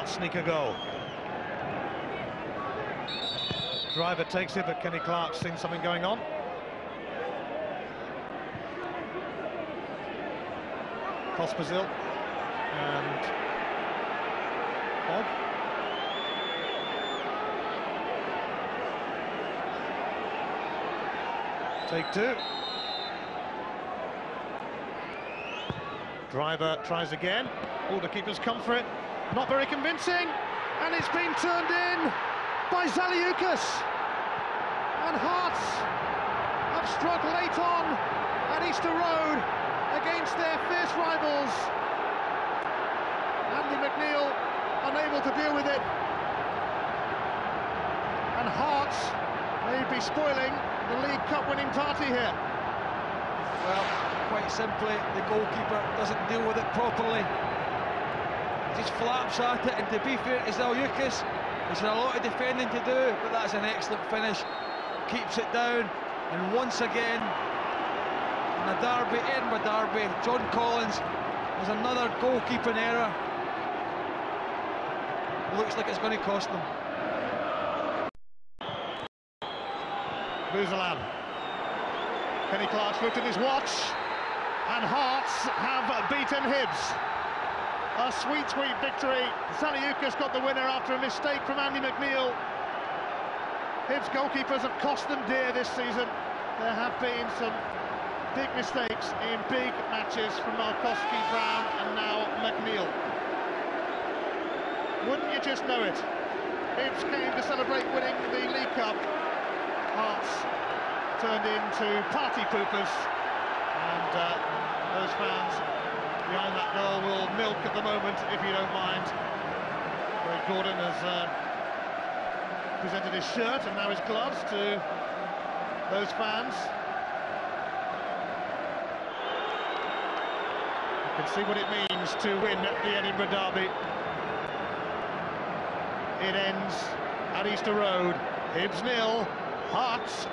Hearts sneak a goal. Driver takes it, but Kenny Clark's seen something going on. Pospisil and Bob. Take two. Driver tries again. All the keepers come for it. Not very convincing. And it's been turned in by Zaliukas. And Hearts have struck late on at Easter Road against their fierce rivals. Andy McNeil unable to deal with it. And Hearts may be spoiling the League Cup winning party here. Well, quite simply, the goalkeeper doesn't deal with it properly. Just flaps at it, and to be fair to Zaliukas, he's had a lot of defending to do, but that's an excellent finish. Keeps it down, and once again, in a derby, Edinburgh derby, John Collins has another goalkeeping error. Looks like it's going to cost them. Bouzalan. Kenny Clark's looked at his watch, and Hearts have beaten Hibs. A sweet, sweet victory. Zaliukas got the winner after a mistake from Andy McNeil. Hibs goalkeepers have cost them dear this season. There have been some big mistakes in big matches from Malkowski, Brown, and now McNeil. Wouldn't you just know it? Hibs came to celebrate winning the League Cup. Hearts turned into party poopers, and uh, those fans behind that goal will milk at the moment, if you don't mind. Craig Gordon has uh, presented his shirt and now his gloves to those fans. You can see what it means to win the Edinburgh Derby. It ends at Easter Road. Hibs nil, Hearts